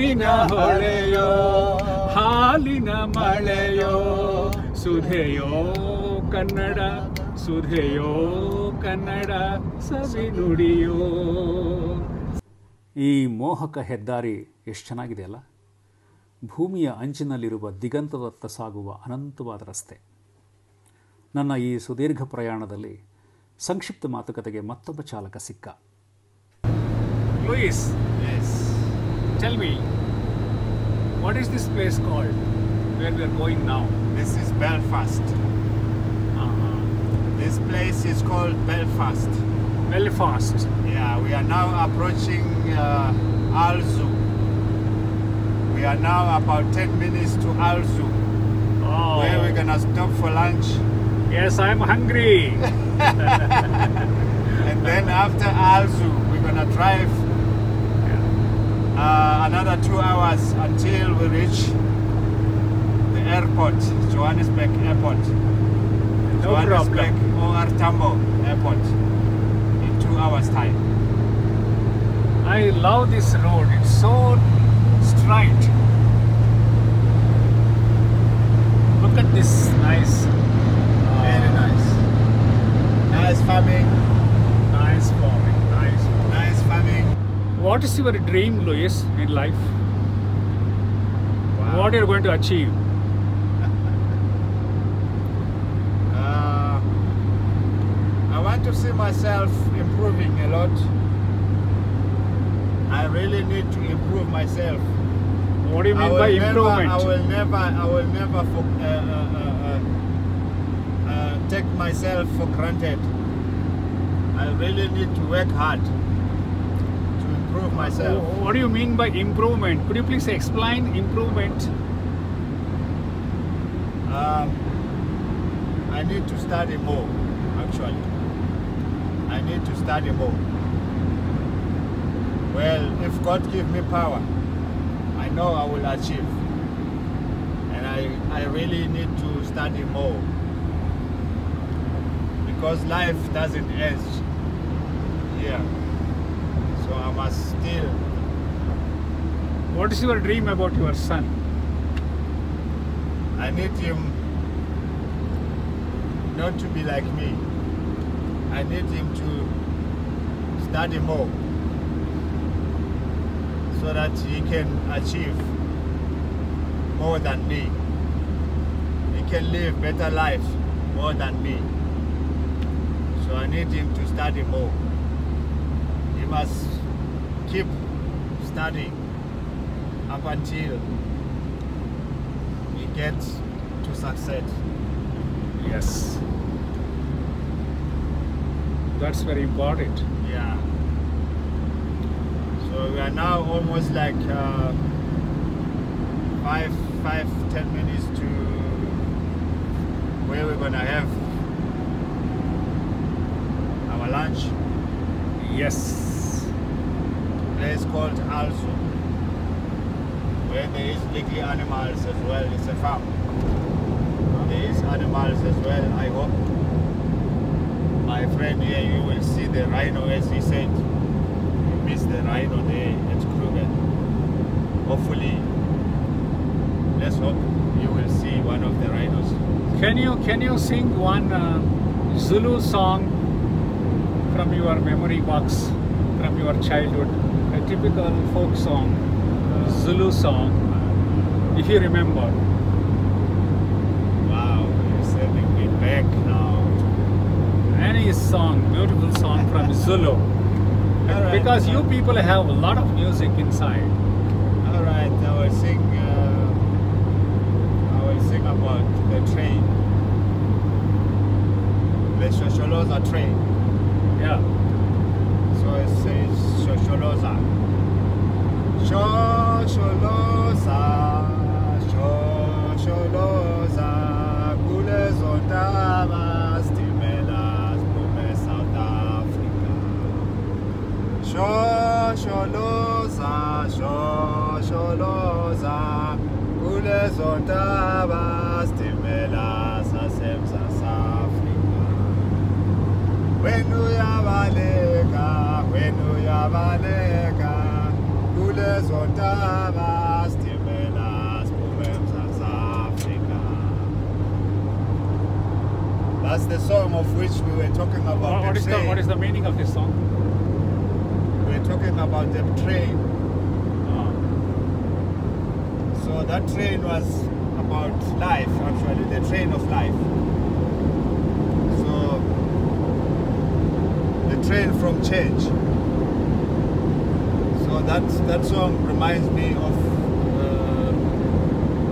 ಜೇನಿನ ಹೊಳೆಯೋ, ಹಾಲಿನ ಮಳೆಯೋ, ಸುಧೆಯೋ ಕನ್ನಡ ಸುಧೆಯೋ ಕನ್ನಡ ಸವಿ ನುಡಿಯೋ. ಈ ಮೋಹಕ ಹೆದ್ದಾರಿ ಎಷ್ಟು ಚೆನ್ನಾಗಿದೆ ಅಲ್ಲ? ಭೂಮಿಯ ಅಂಚಿನಲ್ಲಿರುವ ದಿಗಂತದತ್ತ ಸಾಗುವ ಅನಂತವಾದ ರಸ್ತೆ. ನನ್ನ ಈ ಸುದೀರ್ಘ ಪ್ರಯಾಣದಲ್ಲಿ ಸಂಕ್ಷಿಪ್ತ ಮಾತುಕತೆಗೆ ಮತ್ತೊಬ್ಬ ಚಾಲಕ ಸಿಕ್ಕ. Lois Tell me, what is this place called where we are going now? This is Belfast. Uh -huh. This place is called Belfast. Belfast. Yeah, we are now approaching uh, Alzu. We are now about 10 minutes to Alzu. Oh. Where we're gonna stop for lunch. Yes, I'm hungry. and then after Alzu, we're gonna drive uh, another two hours until we reach the airport, Johannesburg Airport. No Johannesburg or Tambo Airport in two hours' time. I love this road. It's so straight. Look at this nice, Very nice. Nice farming. nice farming. Nice. farming. Nice farming. What is your dream, Louis, in life? What are you're going to achieve? Uh, I want to see myself improving a lot. I really need to improve myself. What do you mean by never, improvement? I will never, I will never for, uh, uh, uh, uh, uh, take myself for granted. I really need to work hard improve myself. What do you mean by improvement? Could you please explain improvement? Um, I need to study more, actually. I need to study more. Well, if God give me power, I know I will achieve. And I, I really need to study more. Because life doesn't end here. So Uh, I must still What is your dream about your son? I need him not to be like me. I need him to study more so that he can achieve more than me. He can live better life more than me. So I need him to study more. He must keep studying up until we get to success. Yes. That's very important. Yeah. So we are now almost like uh, five, five, ten minutes to where we're gonna have our lunch. Yes. Place called Alzu, where there is little animals as well. It's a farm. There is animals as well. I hope my friend here, you will see the rhino as he said. You miss the rhino there at Kruger. Hopefully, let's hope you will see one of the rhinos. Can you can you sing one uh, Zulu song from your memory box from your childhood? A typical folk song, Zulu song, if you remember. Wow, you're sending me back now. Any song, beautiful song from Zulu. Alright. Because you people have a lot of music inside. All right, I will sing. Uh, I will sing about the train, the Shosholoza train. Yeah. So it says Shosholoza. Shosholoza, Shosholoza, kulezo ntaba stimela siphume South Africa. Shosholoza, shosholoza, kulezo ntaba stimela sasemzantsi Afrika. When uyabaleka, when uyabaleka, That's the song of which we were talking about. What- what is the what is the meaning of this song? We were talking about the train. Uh, So that train was about life, actually, the train of life. So the train from change. That that song reminds me of uh,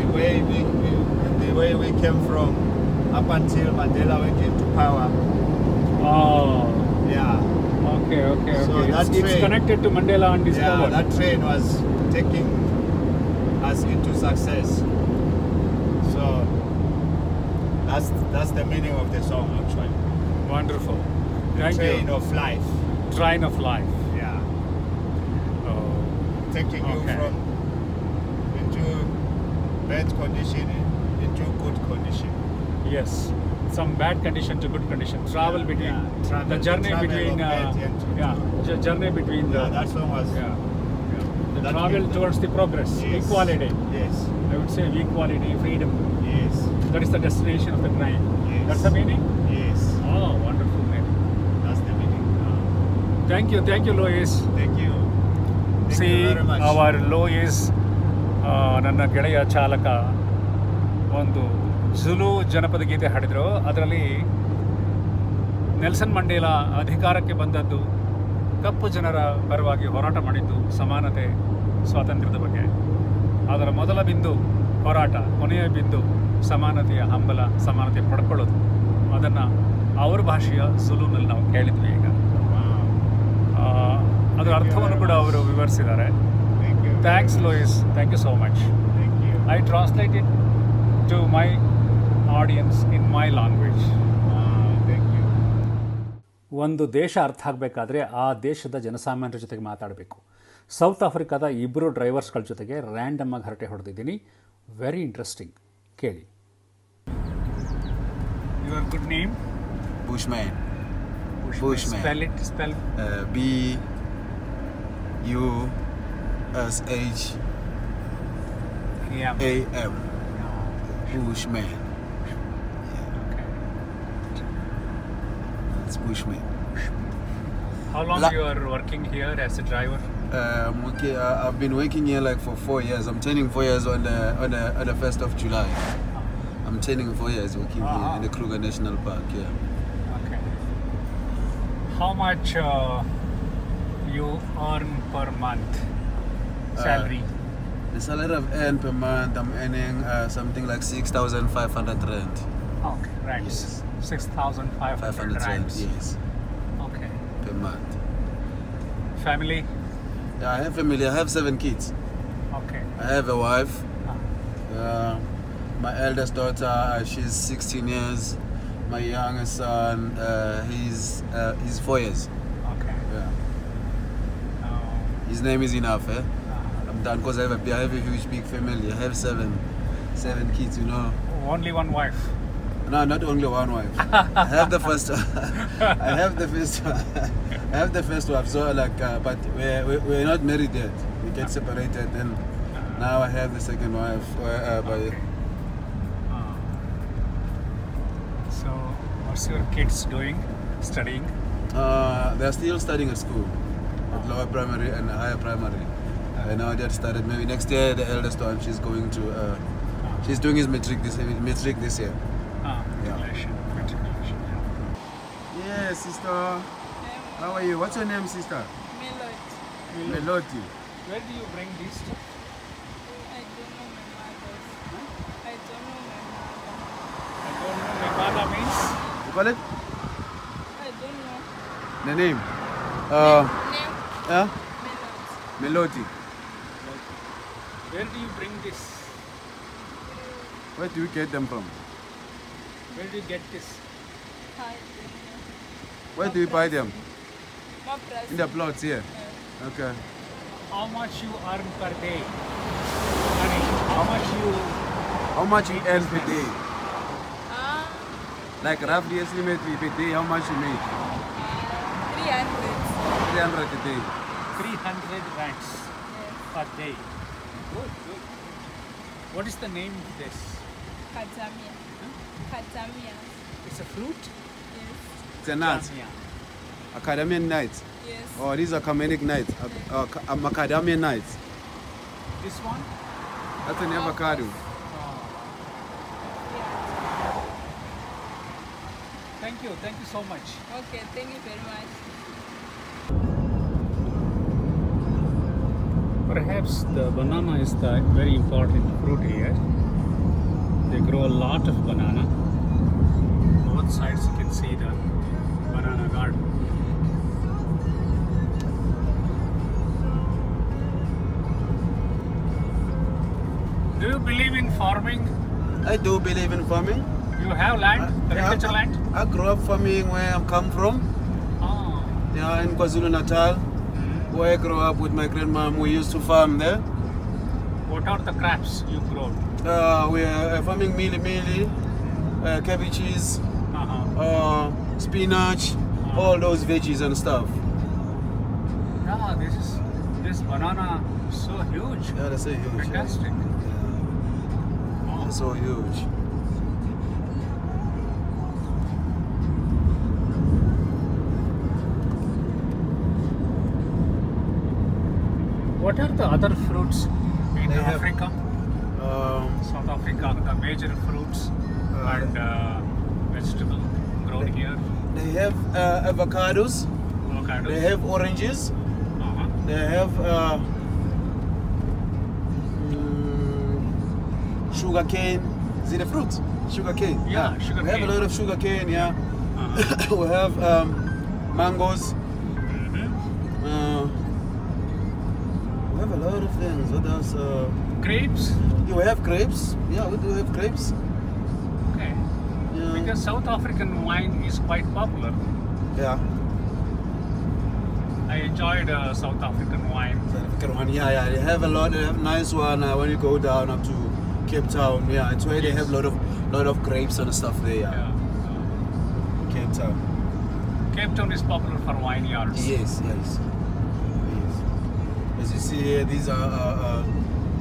the way we, we the way we came from up until Mandela went into power. oh, Yeah, okay, okay, So okay. that It's, it's train- connected to Mandela yeah, Undiscovered. that train was taking us into success. So that's that's the meaning of the song actually. Wonderful. Thank train you. of life. Train of life. Taking you from into bad condition into good condition. yes. Some bad condition to good condition. Travel Yeah, between yeah. Travel- the journey travel between uh, bad and to- yeah, journey between Yeah, the that song was yeah, yeah. the That travel towards the progress, Yes. equality. Yes. I would say equality, freedom. Yes. That is the destination of the train. Yes. That's the meaning. Yes. Oh, wonderful name. That's the meaning. Thank you, thank you, Lois. Thank you. ಸಿ. ಅವರ್ Lois ನನ್ನ ಗೆಳೆಯ ಚಾಲಕ ಒಂದು ಜುಲು ಜನಪದ ಗೀತೆ ಹಾಡಿದರು. ಅದರಲ್ಲಿ Nelson Mandela ಅಧಿಕಾರಕ್ಕೆ ಬಂದದ್ದು ಕಪ್ಪು ಜನರ ಪರವಾಗಿ ಹೋರಾಟ ಮಾಡಿದ್ದು ಸಮಾನತೆ, ಸ್ವಾತಂತ್ರ್ಯದ ಬಗ್ಗೆ. ಅದರ ಮೊದಲ ಬಿಂದು ಹೋರಾಟ, ಕೊನೆಯ ಬಿಂದು ಸಮಾನತೆಯ ಹಂಬಲ, ಸಮಾನತೆ ಪಡ್ಕೊಳ್ಳೋದು. ಅದನ್ನು ಅವ್ರ ಭಾಷೆಯ ಸುಲೂನಲ್ಲಿ ನಾವು ಕೇಳಿದ್ವಿ. ಅದರ ಅರ್ಥವನ್ನು ಕೂಡ ಅವರು ವಿವರಿಸಿದ್ದಾರೆ Thank you. Thanks Lois thank you so much. I translate it to my audience in my language. ಒಂದು ದೇಶ ಅರ್ಥ ಆಗಬೇಕಾದ್ರೆ ಆ ದೇಶದ ಜನಸಾಮಾನ್ಯರ ಜೊತೆಗೆ ಮಾತಾಡಬೇಕು ಸೌತ್ ಆಫ್ರಿಕಾದ ಇಬ್ಬರು ಡ್ರೈವರ್ಸ್ಗಳ ಜೊತೆಗೆ ರ್ಯಾಂಡಮ್ ಆಗಿ ಹರಟೆ ಹೊಡೆದಿದ್ದೀನಿ ವೆರಿ ಇಂಟ್ರೆಸ್ಟಿಂಗ್ ಕೇಳಿ your good name Bushman. Bushman. Spell it spell B U S H A M. Bushman. Yeah. Okay. It's Bushman. How long La you are working here as a driver? Um, okay, I, have been working here like for four years. I'm turning four years on the on the on the first of July. Ah. I'm turning four years working uh -huh. here in the ah, ah. Kruger National Park. Yeah. Okay. How much? Uh, month uh, salary? Uh, the salary of N per month, I'm earning uh, something like 6,500 rand. Okay, right. Yes. 6,500 rand. Yes. Okay. Per month. Family? Yeah, I have family. I have seven kids. Okay. I have a wife. Ah. Uh, my eldest daughter, uh, she's 16 years. My youngest son, uh, he's, he's four years his name is enough, eh? I'm done because I have a, I have a huge big family. I have seven, seven kids, you know. Only one wife. No, not only one wife. I have the first. I have the first. I have the first wife. So like, uh, but we're, we're not married yet. We get separated, and now I have the second wife. Uh, uh okay. Uh, so, what's your kids doing? Studying? Uh, they're still studying at school lower primary and higher primary. And now dad started maybe next year the eldest one she's going to uh, she's doing his matric this matric this year. Ah, yeah. yeah. sister. How are you? What's your name, sister? Melody. Melody. Where do you bring this? I don't know my mother's. Huh? I don't know my mother. I don't know my father means? You call it? I don't know. The name? Uh, Huh? Melody. Where do you bring this? Where do you get them from? Where do you get this? Where do you buy them? In the plots here? Yeah. Okay. How much you earn per day? Money. How much you... How much you earn per day? Uh, like roughly estimate per day, how much you make? 300. 300 a day. 300 rats per day. Good, good. What is the name of this? Kazamia. Huh? It's a fruit? Yes. It's a nut. Academian nights. Yes. Oh, these are academic nights. Uh, uh, macadamia um, nights. This one? That's an avocado. Oh. Thank you. Thank you so much. Okay, thank you very much. Perhaps the banana is the very important fruit here. They grow a lot of banana. Both sides you can see the banana garden. Do you believe in farming? I do believe in farming. You have land, I- agriculture I, land? I grew up farming where I'm come from. Oh. Yeah, in KwaZulu Natal, where I grew up with my grandmom. We used to farm there. What are the crops you grow? Uh, we are farming mealie mealie, uh, cabbages, Uh-huh. uh, spinach, all those veggies and stuff. Yeah, this is this banana is so huge. Yeah, that's so huge. Fantastic. Yeah, that's so huge. What are the other fruits in They have- Africa? Um, South Africa, the major fruits Uh, and uh, vegetable grown here. they have uh, avocados. Avocados. They have oranges. Uh-huh. They have uh, mm, sugar cane. Is it a fruit? Sugar cane. Yeah, sugar We have a lot of sugar cane. Yeah. Uh-huh. we have um, mangoes. Lot of things. What else? Uh, Grapes. we have grapes. Yeah, we do have grapes. Okay. Yeah. Because South African wine is quite popular. yeah. I enjoyed uh, South African wine. South African one. Yeah, yeah. They have a lot. They have nice one uh, when you go down up to Cape Town. Yeah, it's where they have a lot of lot of grapes and stuff there. Yeah. Yeah. Cape Town. Cape Town is popular for vineyards. Yes, yes. yes. As you see here, these are uh,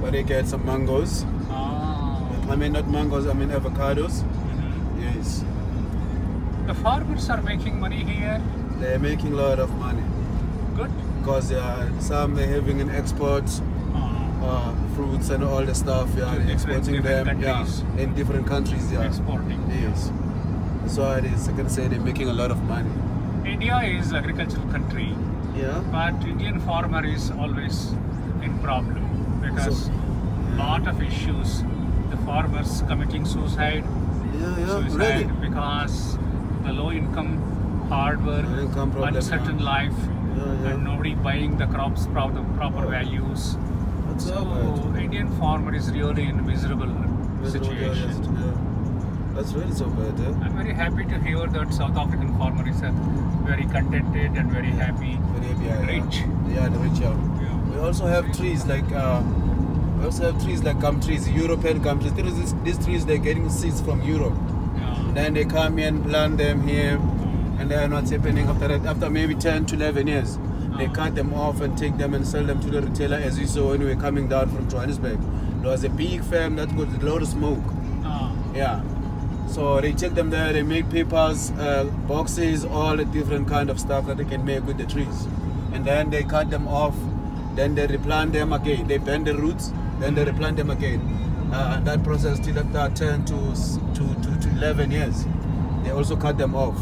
where they get some mangoes. Ah. I mean, not mangoes. I mean avocados. Mhm. Yes. The farmers are making money here. They're making a lot of money Good. because uh, some they're having an export. Uh, uh, fruits and all the stuff. Yeah, exporting different them. countries. Yeah, in different countries. Yeah. exporting. Yes. That's why it is. I can say they're making a lot of money. India is agricultural country, Yeah. but Indian farmer is always in problem because So- lot of issues. The farmers committing suicide, Yeah, yeah. suicide Really. because the low income, hard work, Low income problem, uncertain yeah. life, Yeah, and nobody buying the crops proper proper values. That's So. Indian farmer is really in miserable Miserable, situation. Yeah. That's really so bad. Eh? I'm very happy to hear that South African farmer is uh, very contented and very happy. Very happy. Yeah, yeah. Rich. Yeah, the rich. Yeah. Yeah. We also have trees like. Uh, we also have trees like gum trees, European gum trees. This, these trees they're getting seeds from Europe. Yeah. Then they come here and plant them here, and then what's happening after that? After maybe 10 to 11 years, they Uh-huh. cut them off and take them and sell them to the retailer, as you saw when we were coming down from Johannesburg. There was a big farm that got a lot of smoke. Ah, Yeah. So they take them there, they make papers, uh, boxes, all the different kind of stuff that they can make with the trees. And then they cut them off, then they replant them again. They bend the roots, then they replant them again. Uh, and that process till that 10 to, s- to, to, to 11 years. They also cut them off.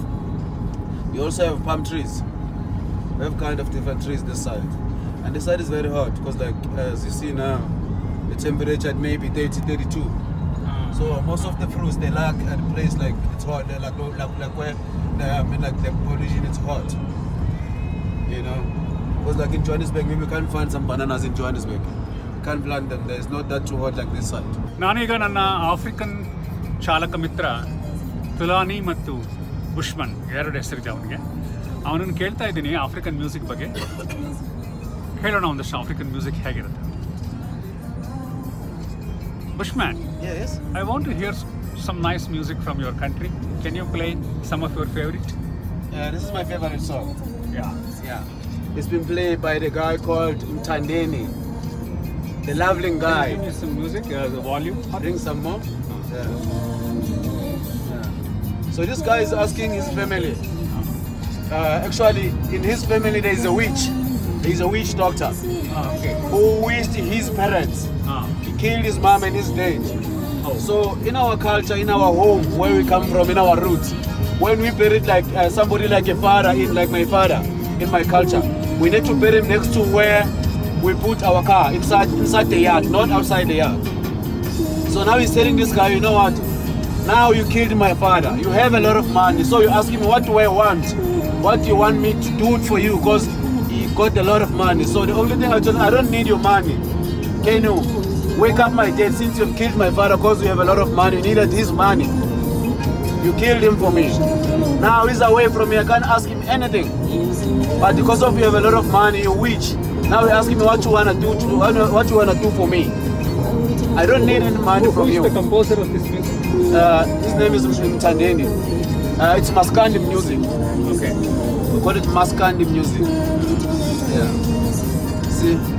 We also have palm trees. We have kind of different trees this side. And this side is very hot because like as you see now, the temperature at maybe 30, 32. ah. So most of the fruits they lack at a place like it's hot, they like like, like where the, I mean like the pollution is hot. You know, because like in Johannesburg, maybe we can't find some bananas in Johannesburg. Can't plant them. there. It's not that too hot like this side. ನಾನೀಗ ನನ್ನ African ಚಾಲಕ ಮಿತ್ರ ತುಲಾನಿ ಮತ್ತು ಬುಷ್ಮನ್ ಎರಡು ಹೆಸರಿದೆ ಅವನಿಗೆ ಅವನನ್ನು ಕೇಳ್ತಾ ಇದ್ದೀನಿ ಆಫ್ರಿಕನ್ ಮ್ಯೂಸಿಕ್ ಬಗ್ಗೆ ಹೇಳೋಣ ಒಂದಷ್ಟು ಆಫ್ರಿಕನ್ ಮ್ಯೂಸಿಕ್ ಹೇಗಿರುತ್ತೆ Bushman. Yes. I want to hear some nice music from your country. Can you play some of your favorite? Yeah, this is my favorite song. Yeah. Yeah. It's been played by the guy called Mthandeni. The lovely guy. Can you some music? Yeah, the volume. Bring some more. Yeah. So this guy is asking his family. Uh, actually, in his family there is a witch. He's a witch doctor. Oh, okay. Who wished his parents. Oh killed his mom and his dad. oh. So in our culture, in our home, where we come from, in our roots, when we bury like uh, somebody like a father, in like my father, in my culture, we need to bury him next to where we put our car inside inside the yard, not outside the yard. So now he's telling this guy, you know what? Now you killed my father. You have a lot of money, so you ask him, what do I want? What do you want me to do for you? Because he got a lot of money. So the only thing I told him, I don't need your money. Can you wake up my dad since you've killed my father because you have a lot of money, you needed his money. You killed him for me. Now he's away from me, I can't ask him anything. But because of you have a lot of money, you witch. Now you ask me what you wanna do to what you wanna do for me. I don't need any money Who from is you. the composer of this music? Uh, his name is Mthandeni. Uh, it's Maskandi music. Okay. We call it Maskandi music. Yeah. See?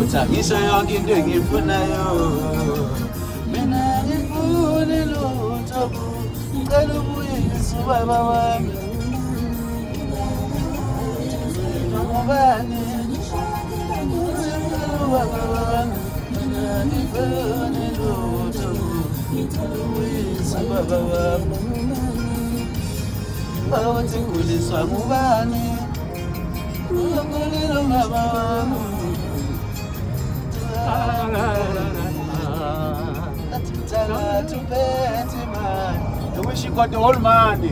uthangisha yonke into engifunayo mina ngifune lutho ngicela ubuyise ubaba wami ngubani ngaba wami I wish you got the whole money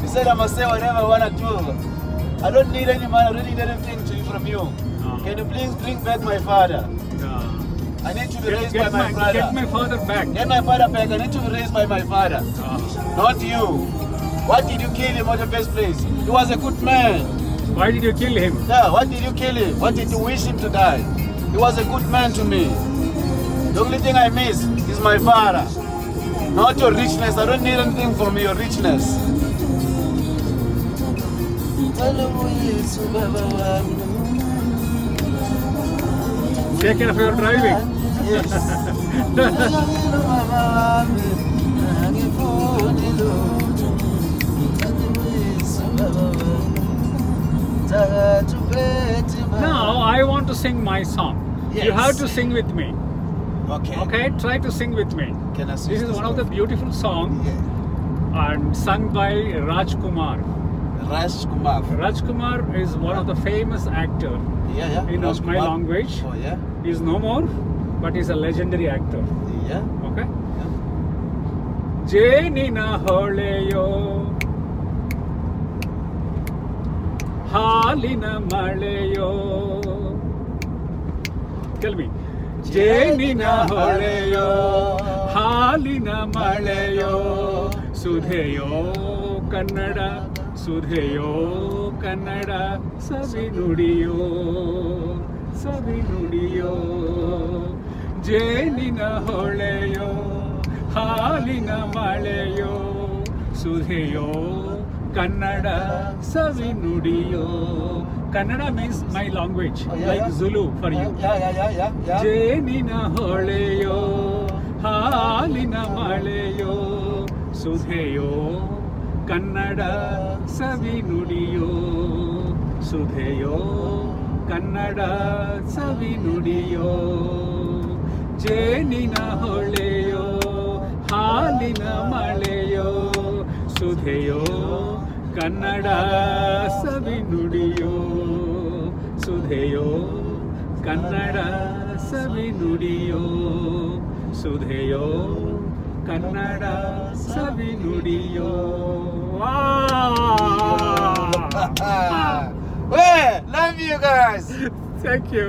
He said I must say whatever I wanna do I don't need any money, I don't need anything to you from you Ah. Can you please bring back my father? Ah. I need to be Get, raised get by my, my, brother. get my father back. Get my father back. I need to be raised by my father, Ah. not you. Why did you kill him in the first place? He was a good man. Why did you kill him? Yeah, what did you kill him? What did you wish him to die? He was a good man to me. The only thing I miss is my father. Not your richness. I don't need anything from your richness. Take care of your driving. Now I want to sing my song. You Yes. have to sing with me. Okay. Okay? Try to sing with me. Can I This is one of the beautiful songs Yeah. and sung by Rajkumar. Raj Kumar. Rajkumar is one of the famous actor. Yeah, yeah. He knows Raj my Kumar. language. Oh, yeah. He's no more, but he's a legendary actor. Yeah. Okay? ಜೇನಿನ ಹೊಳೆಯೋ ಹಾಲಿನ ಮಳೆಯೋ ಕೆಲ್ವಿ ಜೇನಿನ ಹೊಳೆಯೋ ಹಾಲಿನ ಮಳೆಯೋ. ಸುಧೆಯೋ ಕನ್ನಡ ಸುಧೆಯೋ ಕನ್ನಡ ಸವಿ ನುಡಿಯೋ ಸವಿ ನುಡಿಯೋ. ಜೇನಿನ ಹೊಳೆಯೋ ಹಾಲಿನ ಮಳೆಯೋ ಸುಧೆಯೋ ಕನ್ನಡ ಸವಿ ನುಡಿಯೋ. Kannada means my language, oh, like. Zulu for you. Yeah, yeah, yeah, yeah. Jenina holeyo, halina maleyo, sudheyo, Kannada savi nudiyo, sudheyo, nudiyo, halina maleyo. Kannada Savi ನುಡಿಯೋ ಸುಧೆಯೋ Kannada Savi ನುಡಿಯೋ ಸುಧೆಯೋ Kannada Savi ನುಡಿಯೋ Well, love you guys. Thank you